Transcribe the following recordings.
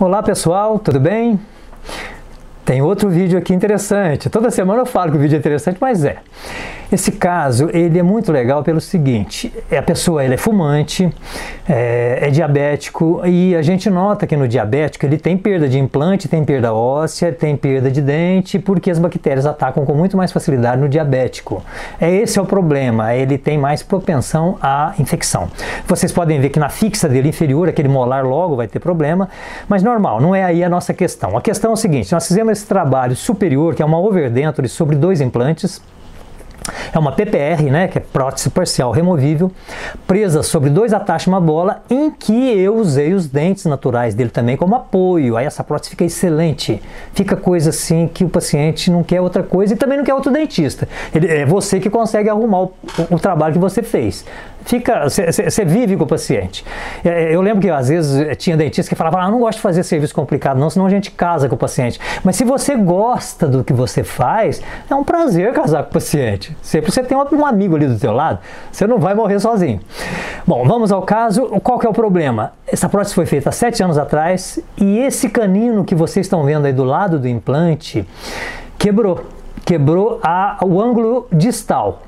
Olá pessoal, tudo bem? Tem outro vídeo aqui interessante. Toda semana eu falo que o vídeo é interessante, mas é. Esse caso, ele é muito legal pelo seguinte, é a pessoa ele é fumante, é, é, diabético e a gente nota que no diabético ele tem perda de implante, tem perda óssea, tem perda de dente, porque as bactérias atacam com muito mais facilidade no diabético. É esse é o problema, ele tem mais propensão à infecção. Vocês podem ver que na fixa dele inferior, aquele molar logo vai ter problema, mas normal, não é aí a nossa questão. A questão é o seguinte, nós fizemos esse trabalho superior, que é uma overdenture sobre dois implantes, é uma PPR, né, que é prótese parcial removível, presa sobre dois atachos uma bola, em que eu usei os dentes naturais dele também como apoio. Aí essa prótese fica excelente. Fica coisa assim que o paciente não quer outra coisa e também não quer outro dentista. Ele, é você que consegue arrumar o, o trabalho que você fez fica, você vive com o paciente. É, é, eu lembro que às vezes tinha dentista que falava, ah, não gosto de fazer serviço complicado não, senão a gente casa com o paciente. Mas se você gosta do que você faz, é um prazer casar com o paciente. Sempre você tem um amigo ali do teu lado, você não vai morrer sozinho. Bom, vamos ao caso. Qual que é o problema? Essa prótese foi feita há sete anos atrás e esse canino que vocês estão vendo aí do lado do implante quebrou. Quebrou a, o ângulo distal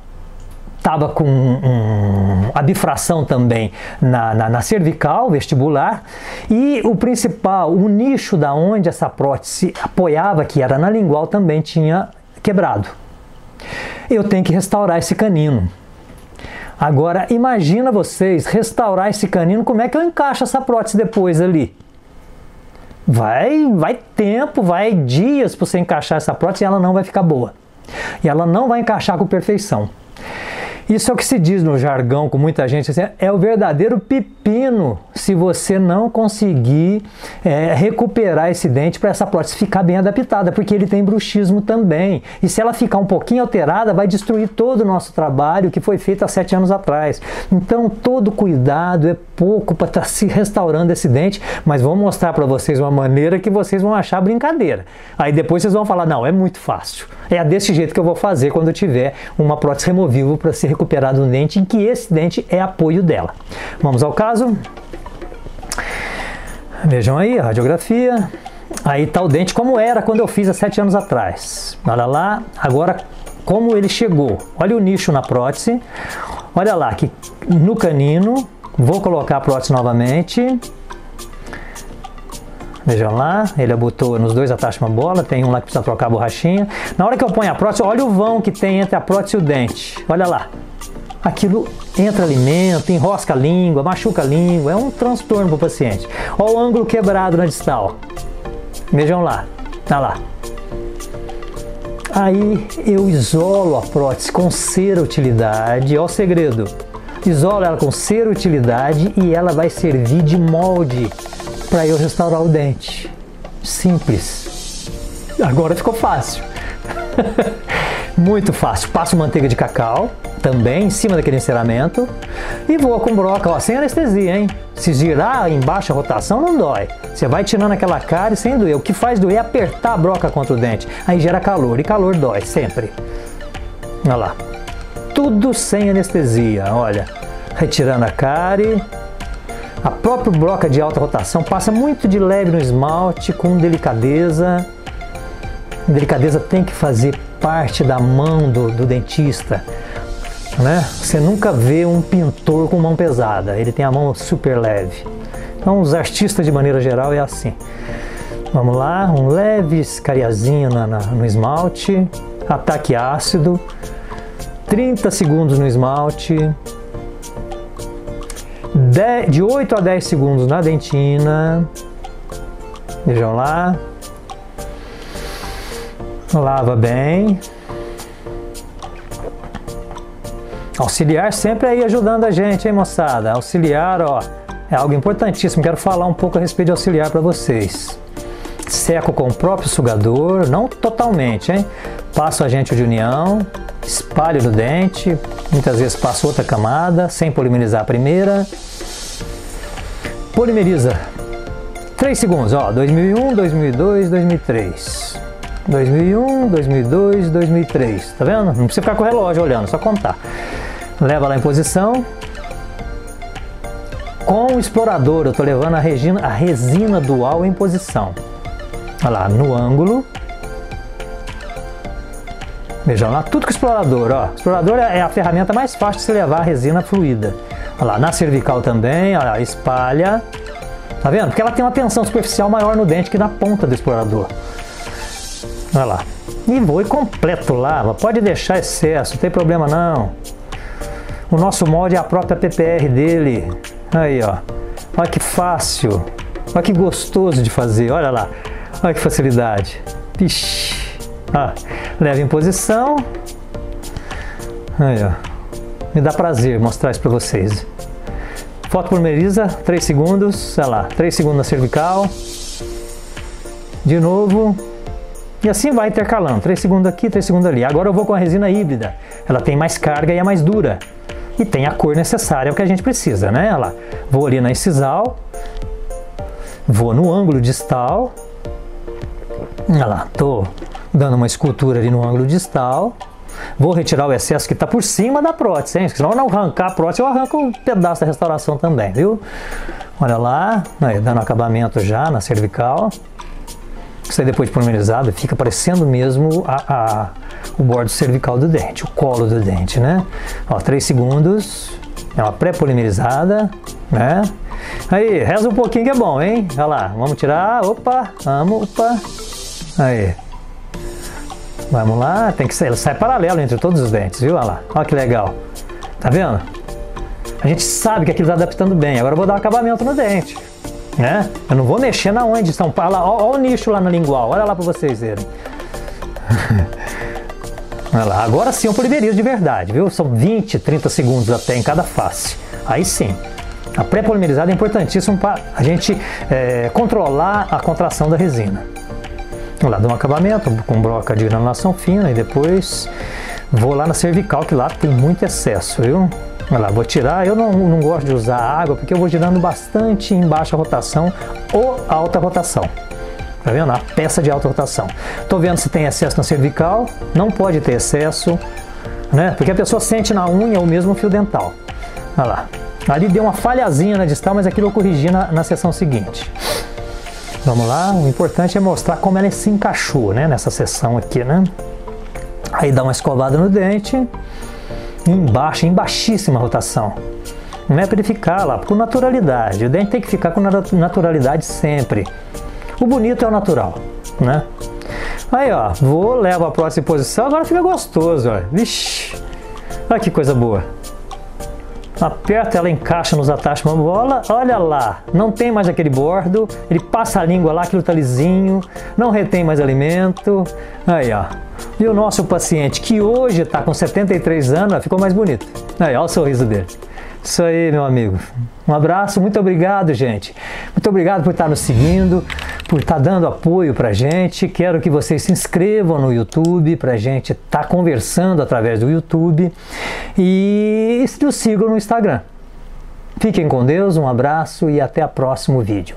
estava com um, a bifração também na, na, na, cervical vestibular e o principal, o nicho da onde essa prótese apoiava, que era na lingual, também tinha quebrado. Eu tenho que restaurar esse canino. Agora, imagina vocês restaurar esse canino, como é que eu encaixo essa prótese depois ali? Vai, vai tempo, vai dias para você encaixar essa prótese e ela não vai ficar boa. E ela não vai encaixar com perfeição. Isso é o que se diz no jargão com muita gente, assim, é o verdadeiro pepino se você não conseguir é, recuperar esse dente para essa prótese ficar bem adaptada, porque ele tem bruxismo também. E se ela ficar um pouquinho alterada, vai destruir todo o nosso trabalho que foi feito há sete anos atrás. Então, todo cuidado é pouco para estar tá se restaurando esse dente, mas vou mostrar para vocês uma maneira que vocês vão achar brincadeira. Aí depois vocês vão falar: não, é muito fácil. É desse jeito que eu vou fazer quando eu tiver uma prótese removível para ser recuperado um dente em que esse dente é apoio dela. Vamos ao caso. Vejam aí a radiografia. Aí está o dente como era quando eu fiz há sete anos atrás. Olha lá, agora como ele chegou. Olha o nicho na prótese. Olha lá que no canino. Vou colocar a prótese novamente. Vejam lá, ele abotou nos dois atachos uma bola, tem um lá que precisa trocar a borrachinha. Na hora que eu ponho a prótese, olha o vão que tem entre a prótese e o dente. Olha lá. Aquilo entra alimento, enrosca a língua, machuca a língua, é um transtorno para o paciente. Olha o ângulo quebrado na distal. Vejam lá, tá lá. Aí eu isolo a prótese com cera utilidade. Olha o segredo. Isolo ela com cera utilidade e ela vai servir de molde para eu restaurar o dente. Simples. Agora ficou fácil. Muito fácil. Passo manteiga de cacau também em cima daquele enceramento e voa com broca, ó, sem anestesia, hein? Se girar em baixa rotação não dói. Você vai tirando aquela cara sem doer. O que faz doer é apertar a broca contra o dente. Aí gera calor e calor dói sempre. Olha lá. Tudo sem anestesia, olha. Retirando a cárie a própria broca de alta rotação passa muito de leve no esmalte, com delicadeza. Delicadeza tem que fazer parte da mão do, do dentista. Né? Você nunca vê um pintor com mão pesada, ele tem a mão super leve. Então, os artistas, de maneira geral, é assim. Vamos lá, um leve escariazinho na, na, no esmalte, ataque ácido, 30 segundos no esmalte, de 8 a 10 segundos na dentina. Vejam lá. Lava bem. Auxiliar sempre aí ajudando a gente, hein, moçada? Auxiliar, ó, é algo importantíssimo. Quero falar um pouco a respeito de auxiliar para vocês. Seco com o próprio sugador, não totalmente, hein? Passo agente de união, espalho no dente, muitas vezes passo outra camada, sem polimerizar a primeira. Polimeriza. 3 segundos, ó, 2001, 2002, 2003. 2001, 2002, 2003. Tá vendo? Não precisa ficar com o relógio olhando, só contar. Leva lá em posição. Com o explorador, eu estou levando a resina, a resina dual em posição. Olha lá, no ângulo. Vejam lá, tudo com o explorador, ó. O explorador é a ferramenta mais fácil de se levar a resina fluida. Olha lá, na cervical também, olha lá, espalha. Tá vendo? Porque ela tem uma tensão superficial maior no dente que na ponta do explorador. Olha lá. E vou completo lava. Pode deixar excesso, não tem problema não. O nosso molde é a própria PPR dele. Aí, ó. Olha que fácil. Olha que gostoso de fazer. Olha lá. Olha que facilidade. Pish. Ah, leva em posição. Aí, ó. Me dá prazer mostrar isso para vocês. Foto polymeriza, 3 segundos, sei lá, 3 segundos na cervical. De novo. E assim vai intercalando, 3 segundos aqui, 3 segundos ali. Agora eu vou com a resina híbrida. Ela tem mais carga e é mais dura. E tem a cor necessária, é o que a gente precisa, né? Olha lá. Vou ali na incisal. Vou no ângulo distal. Olha lá, tô dando uma escultura ali no ângulo distal. Vou retirar o excesso que está por cima da prótese, hein? Senão não arrancar a prótese, eu arranco um pedaço da restauração também, viu? Olha lá, aí, dando acabamento já na cervical. Isso aí depois de polimerizado fica parecendo mesmo a, a, o bordo cervical do dente, o colo do dente, né? Ó, 3 segundos, é uma pré-polimerizada, né? Aí, reza um pouquinho que é bom, hein? Olha lá, vamos tirar, opa, vamos, opa. Aí, Vamos lá, tem que ele sai paralelo entre todos os dentes, viu? Olha lá, olha que legal. Tá vendo? A gente sabe que aquilo está adaptando bem. Agora eu vou dar um acabamento no dente. Né? Eu não vou mexer na onde São Paulo. Olha, o nicho lá no lingual. Olha lá para vocês verem. olha lá. Agora sim um polimerizo de verdade, viu? São 20, 30 segundos até em cada face. Aí sim. A pré-polimerizada é importantíssimo para a gente é, controlar a contração da resina lá dou um acabamento com broca de granulação fina e depois vou lá na cervical que lá tem muito excesso, viu? Lá, vou tirar, eu não, não gosto de usar água porque eu vou girando bastante em baixa rotação ou alta rotação. Tá vendo? A peça de alta rotação. Tô vendo se tem excesso na cervical, não pode ter excesso, né? Porque a pessoa sente na unha o mesmo fio dental. Olha lá. Ali deu uma falhazinha na distal, mas aquilo eu corrigi na, na sessão seguinte. Vamos lá, o importante é mostrar como ela se encaixou, né, nessa seção aqui, né? Aí dá uma escovada no dente, embaixo, em baixíssima rotação. Não é para ele ficar lá, com naturalidade. O dente tem que ficar com naturalidade sempre. O bonito é o natural, né? Aí, ó, vou, levo a próxima posição, agora fica gostoso, ó. Vixe, olha que coisa boa aperta, ela encaixa nos atachos uma bola, olha lá, não tem mais aquele bordo, ele passa a língua lá, aquilo tá lisinho, não retém mais alimento, aí ó. E o nosso paciente, que hoje está com 73 anos, ficou mais bonito. Aí, olha o sorriso dele. Isso aí, meu amigo. Um abraço, muito obrigado, gente. Muito obrigado por estar nos seguindo, por estar dando apoio para gente. Quero que vocês se inscrevam no YouTube para a gente estar tá conversando através do YouTube e nos sigam no Instagram. Fiquem com Deus, um abraço e até o próximo vídeo.